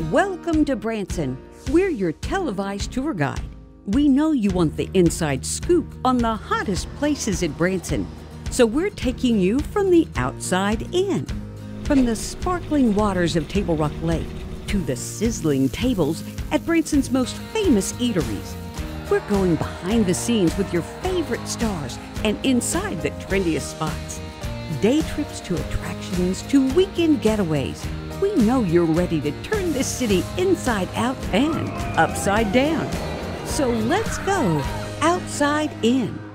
Welcome to Branson. We're your televised tour guide. We know you want the inside scoop on the hottest places in Branson, so we're taking you from the outside in. From the sparkling waters of Table Rock Lake to the sizzling tables at Branson's most famous eateries. We're going behind the scenes with your favorite stars and inside the trendiest spots. Day trips to attractions to weekend getaways. We know you're ready to turn this city inside out and upside down. So let's go outside in.